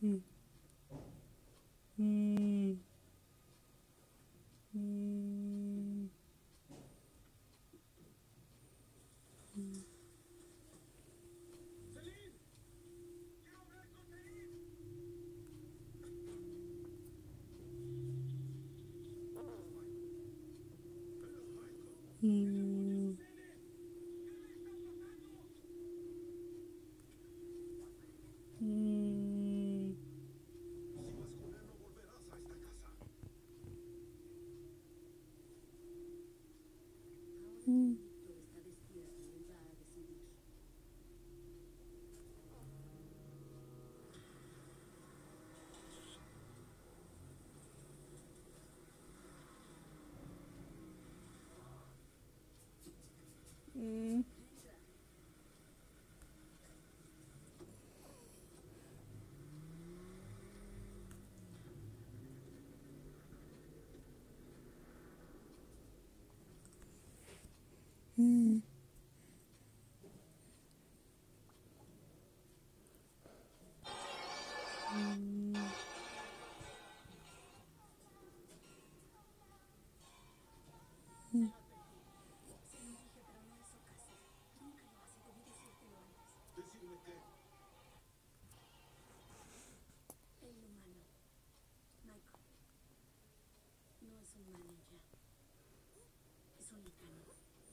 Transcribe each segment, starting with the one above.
嗯。嗯。Mm.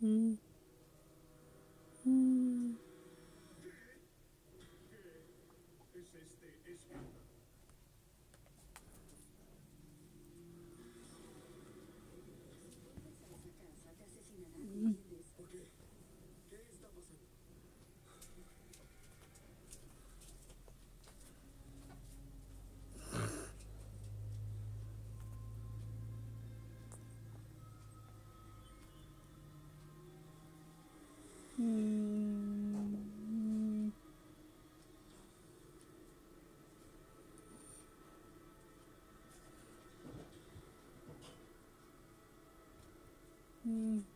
Mm. Mm.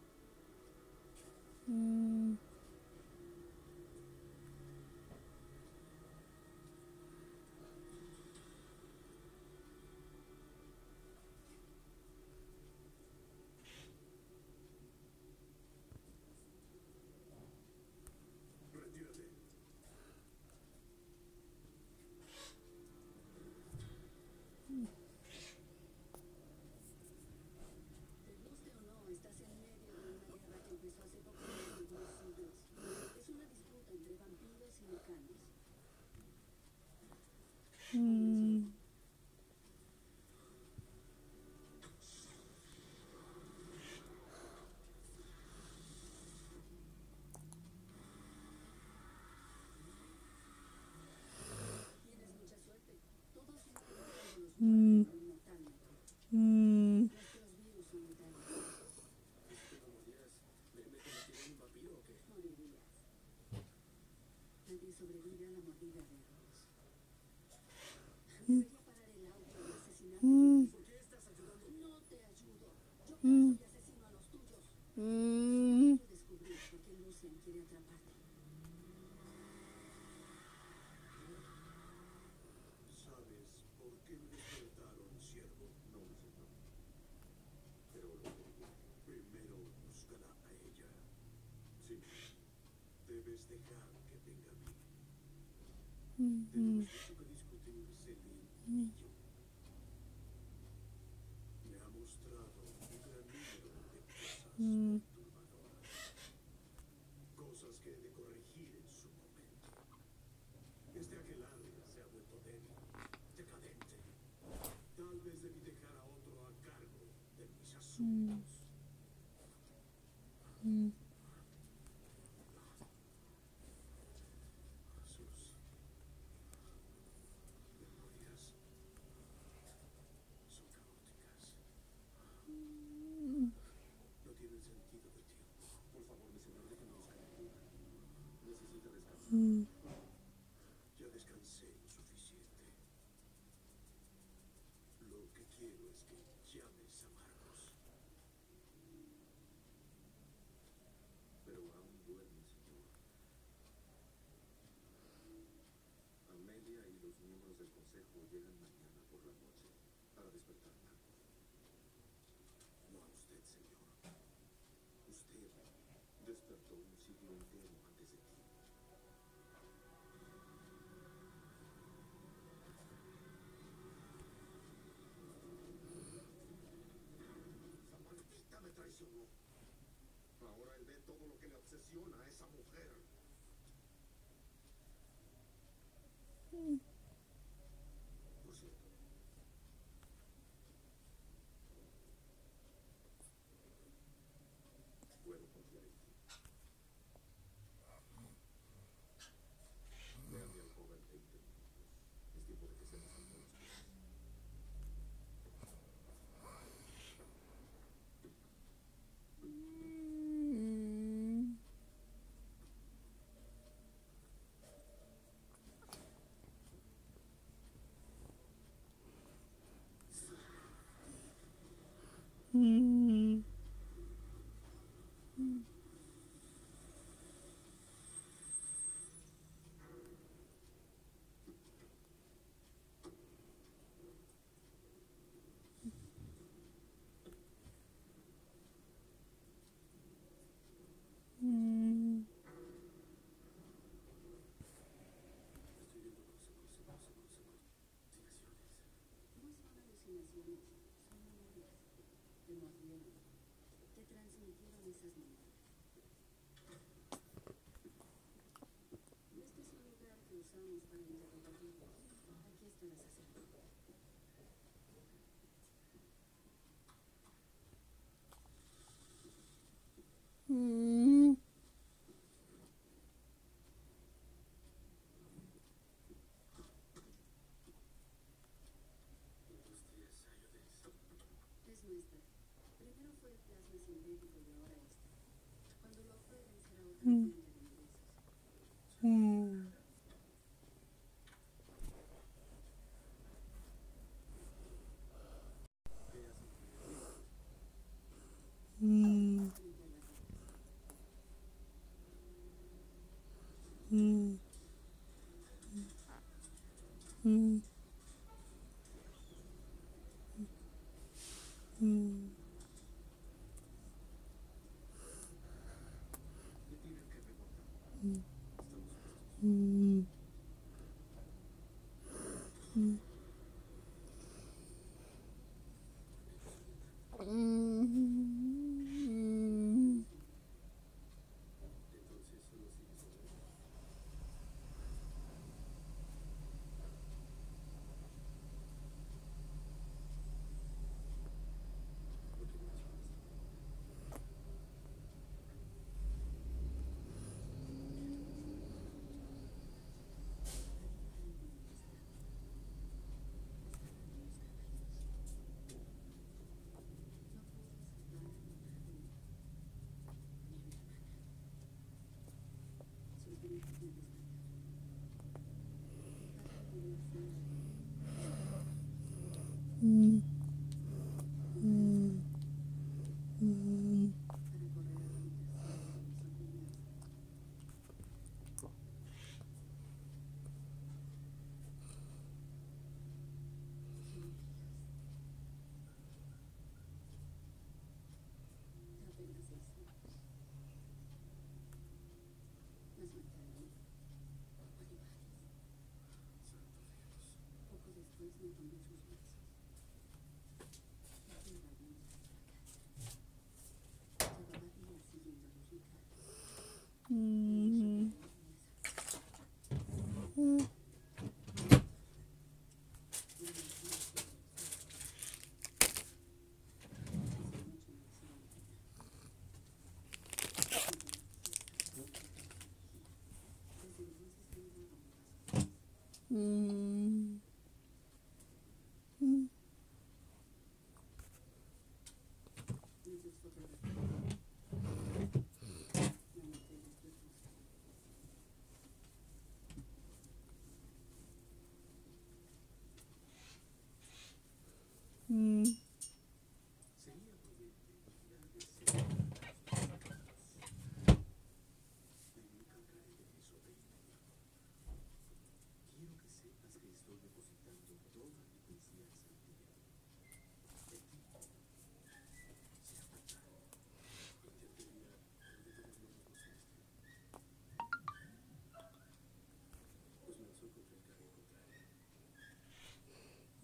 Mm. Cosas que he de corregir en su momento. Tal vez debí dejar a otro a cargo de mis asuntos. Ya descansé lo suficiente. Lo que quiero es que llames a Marcos. Pero aún duerme, señor. Amelia y los miembros del consejo llegan mañana por la noche para despertarla. lo que le obsesiona a esa mujer. Mm. Este es un lugar que usamos para interrogatorios. Aquí está la sacerdote. Mm. Mm.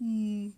嗯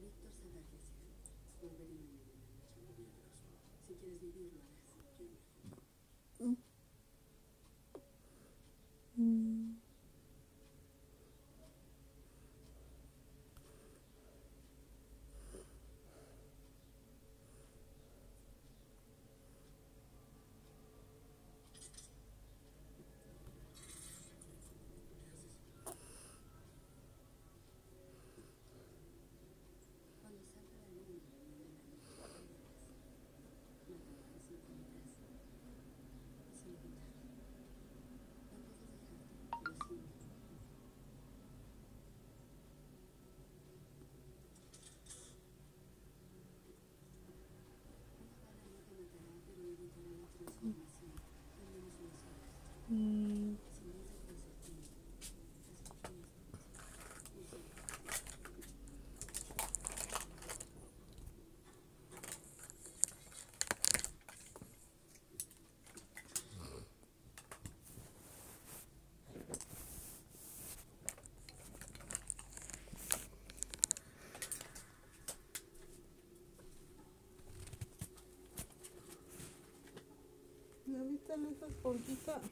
Víctor Sabergesser. Volveré mañana. Si quieres vivirlo, están esas conquistas?